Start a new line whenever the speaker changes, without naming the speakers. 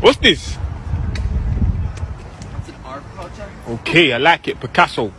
What's this?
It's an art project.
Okay, I like it. Picasso.